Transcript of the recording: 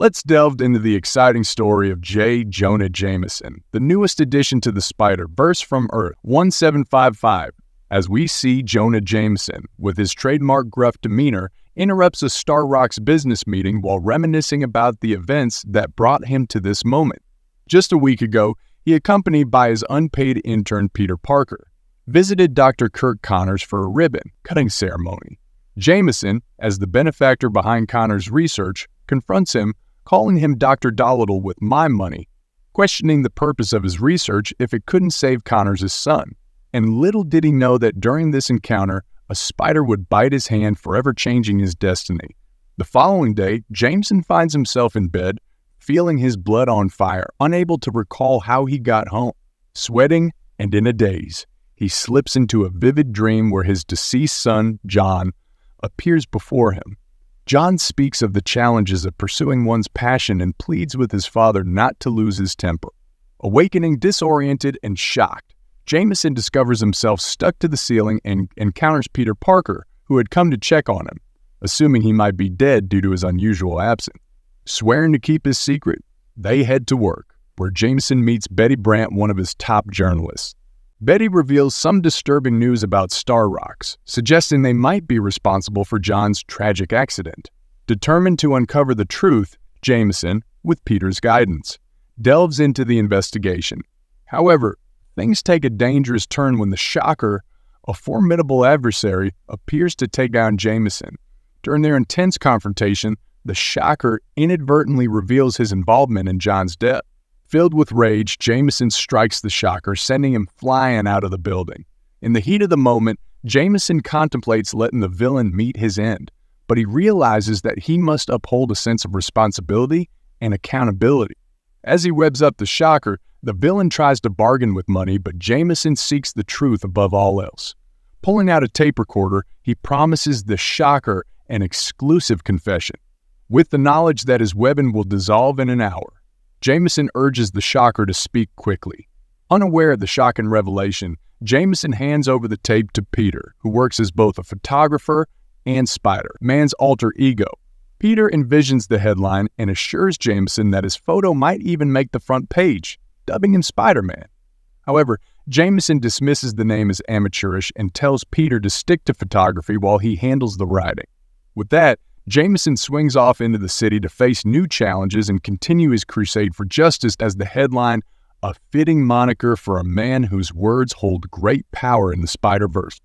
Let's delve into the exciting story of J. Jonah Jameson, the newest addition to the Spider Verse from Earth 1755, as we see Jonah Jameson, with his trademark gruff demeanor, interrupts a Star Rocks business meeting while reminiscing about the events that brought him to this moment. Just a week ago, he, accompanied by his unpaid intern Peter Parker, visited Dr. Curt Connors for a ribbon cutting ceremony. Jameson, as the benefactor behind Connors' research, confronts him calling him Dr. Dolittle with my money, questioning the purpose of his research if it couldn't save Connors' son. And little did he know that during this encounter, a spider would bite his hand, forever changing his destiny. The following day, Jameson finds himself in bed, feeling his blood on fire, unable to recall how he got home. Sweating and in a daze, he slips into a vivid dream where his deceased son, John, appears before him. John speaks of the challenges of pursuing one's passion and pleads with his father not to lose his temper. Awakening disoriented and shocked, Jameson discovers himself stuck to the ceiling and encounters Peter Parker, who had come to check on him, assuming he might be dead due to his unusual absence. Swearing to keep his secret, they head to work, where Jameson meets Betty Brant, one of his top journalists. Betty reveals some disturbing news about Star Rocks, suggesting they might be responsible for John's tragic accident. Determined to uncover the truth, Jameson, with Peter's guidance, delves into the investigation. However, things take a dangerous turn when the Shocker, a formidable adversary, appears to take down Jameson. During their intense confrontation, the Shocker inadvertently reveals his involvement in John's death. Filled with rage, Jameson strikes the shocker, sending him flying out of the building. In the heat of the moment, Jameson contemplates letting the villain meet his end, but he realizes that he must uphold a sense of responsibility and accountability. As he webs up the shocker, the villain tries to bargain with money, but Jameson seeks the truth above all else. Pulling out a tape recorder, he promises the shocker an exclusive confession, with the knowledge that his weapon will dissolve in an hour. Jameson urges the shocker to speak quickly. Unaware of the shocking revelation, Jameson hands over the tape to Peter, who works as both a photographer and Spider, man's alter ego. Peter envisions the headline and assures Jameson that his photo might even make the front page, dubbing him Spider Man. However, Jameson dismisses the name as amateurish and tells Peter to stick to photography while he handles the writing. With that, Jameson swings off into the city to face new challenges and continue his crusade for justice as the headline, a fitting moniker for a man whose words hold great power in the Spider Verse.